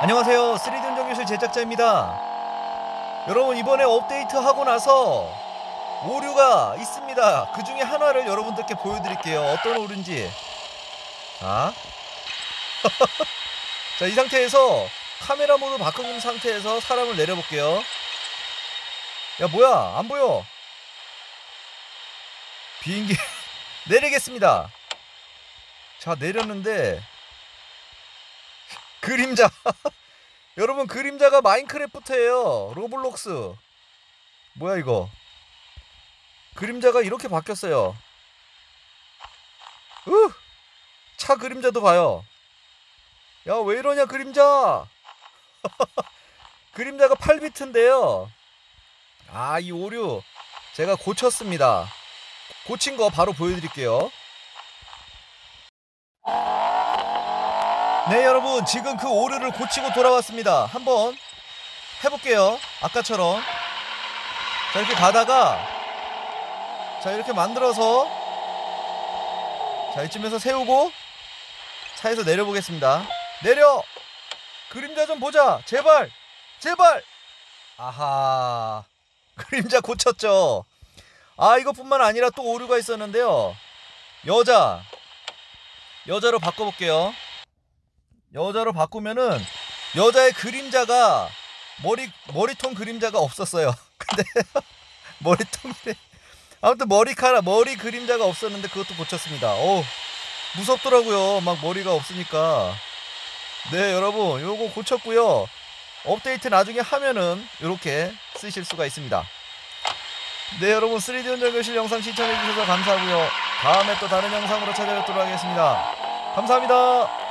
안녕하세요. 3D 운전교실 제작자입니다. 여러분 이번에 업데이트 하고 나서 오류가 있습니다. 그 중에 하나를 여러분들께 보여드릴게요. 어떤 오류인지. 자, 자 이 상태에서 카메라 모드 바꾼 상태에서 사람을 내려볼게요. 야 뭐야 안 보여? 비행기 내리겠습니다. 자 내렸는데 그림자. 여러분 그림자가 마인크래프트예요. 로블록스. 뭐야 이거? 그림자가 이렇게 바뀌었어요. 으! 차 그림자도 봐요. 야 왜 이러냐 그림자? 그림자가 8비트인데요. 아 이 오류 제가 고쳤습니다. 고친 거 바로 보여드릴게요 네 여러분 지금 그 오류를 고치고 돌아왔습니다. 한번 해볼게요. 아까처럼. 자 이렇게 가다가 자 이렇게 만들어서 자 이쯤에서 세우고 차에서 내려보겠습니다. 내려! 그림자 좀 보자! 제발! 제발! 아하. 그림자 고쳤죠. 아 이것뿐만 아니라 또 오류가 있었는데요. 여자. 여자로 바꿔볼게요 여자로 바꾸면은 여자의 그림자가 머리 머리통 그림자가 없었어요. 근데 머리통 아무튼 머리카락 머리 그림자가 없었는데 그것도 고쳤습니다. 오 무섭더라고요. 막 머리가 없으니까. 네 여러분 요거 고쳤고요. 업데이트 나중에 하면은 이렇게 쓰실 수가 있습니다. 네 여러분 3D 운전교실 영상 시청해주셔서 감사하고요. 다음에 또 다른 영상으로 찾아뵙도록 하겠습니다. 감사합니다.